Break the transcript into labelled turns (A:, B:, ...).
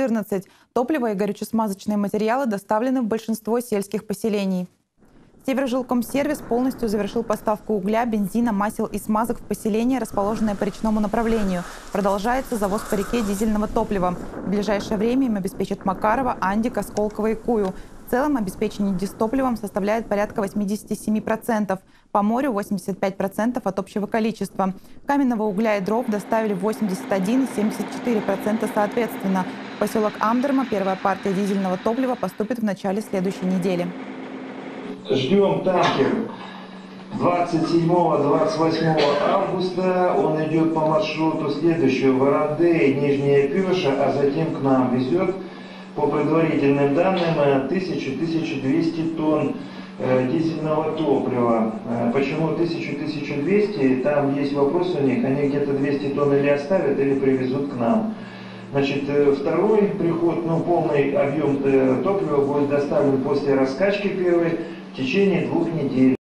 A: 14. Топливо и горючесмазочные материалы доставлены в большинство сельских поселений. Северожилкомсервис полностью завершил поставку угля, бензина, масел и смазок в поселение, расположенное по речному направлению. Продолжается завоз по реке дизельного топлива. В ближайшее время им обеспечат Макарова, Андик, Осколково и Кую. В целом обеспечение дистопливом составляет порядка 87%, по морю 85% от общего количества. Каменного угля и дров доставили 81 и 74% соответственно. Поселок Амдерма первая партия дизельного топлива поступит в начале следующей недели.
B: Ждем танкер 27-28 августа. Он идет по маршруту следующего Воронды, Нижняя Пюша, а затем к нам везет по предварительным данным 1000-1200 тонн э, дизельного топлива. Э, почему 1000-1200? Там есть вопрос у них. Они где-то 200 тонн или оставят, или привезут к нам. Значит, э, второй приход, ну, полный объем топлива будет доставлен после раскачки первой в течение двух недель.